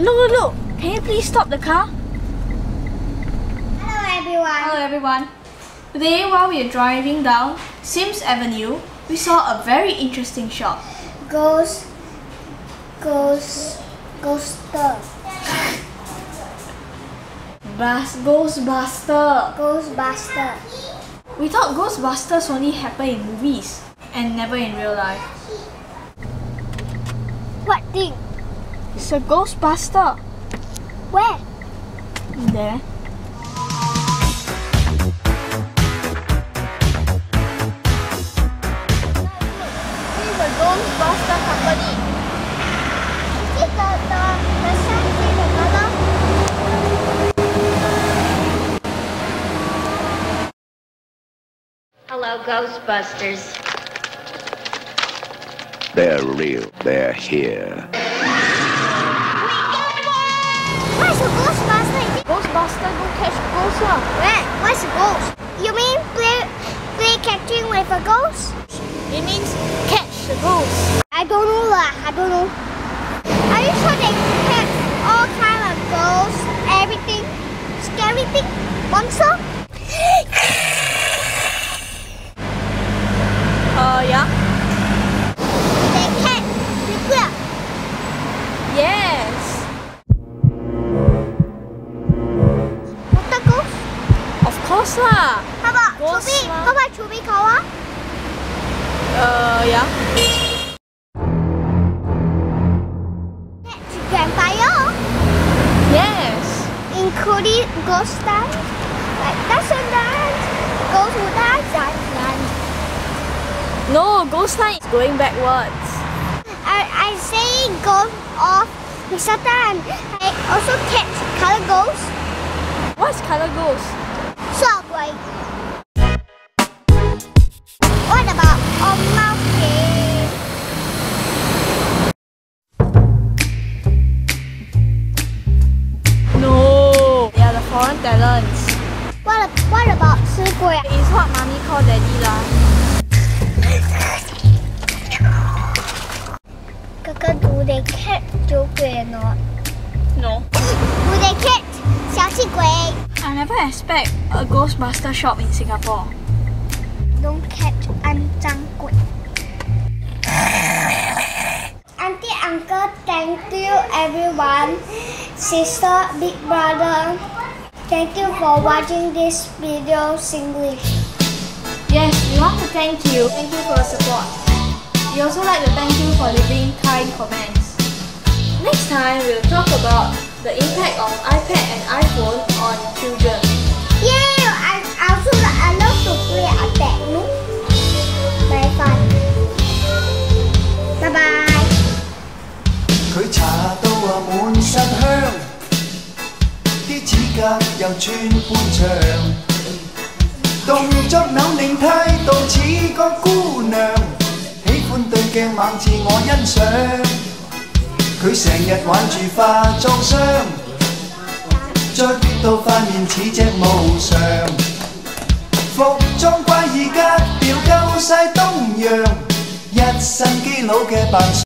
Can you please stop the car? Hello everyone. Hello everyone. Today while we are driving down Sims Avenue, we saw a very interesting shop. Ghost, ghost, ghoster, Bus Ghostbuster. ghostbuster. We thought Ghostbusters only happen in movies and never in real life. What thing? It's a Ghostbuster. Where? There. This is a Ghostbuster company. Hello, Ghostbusters. They're real. They're here. It- go catch ghosts lah. Where? Where's the ghost? You mean play play catching with a ghost? It means catch the ghost. I don't know lah. I don't know. Are you sure they catch all kind of ghosts, everything, scary thing, monster? Lah. How about Ghost Chubby? How about Chubby Kawa? Uh, yeah. Vampire, Yes. including ghost dance, like dance, ghost dance, dance. No, ghost line is going backwards. I I say ghost of Mr. Tan. I also catch color ghost. What's color ghost? talents. What a- what about 吃鬼? It's what mommy call daddy lah. Kaka, do they catch 酒鬼 or not? No. Do they catch 小气鬼? I never expect a Ghostbuster shop in Singapore. Don't catch 肮脏鬼. Auntie, uncle, thank you everyone. Sister, big brother, thank you for watching this video Singlish. Yes, we want to thank you. Thank you for your support. We also like to thank you for leaving kind comments. Next time, we'll talk about the impact of iPad and iPhone on children. Yeah, I I also I love to play attack. No, very fun. Bye bye. 佢搽到啊满身香，啲指甲又寸半长，动作扭拧态度似个姑娘，喜欢对镜猛自我欣赏。佢成日玩住化妆霜，捽到块面似只无常，服装怪异格调够晒东洋，一身基佬嘅扮相。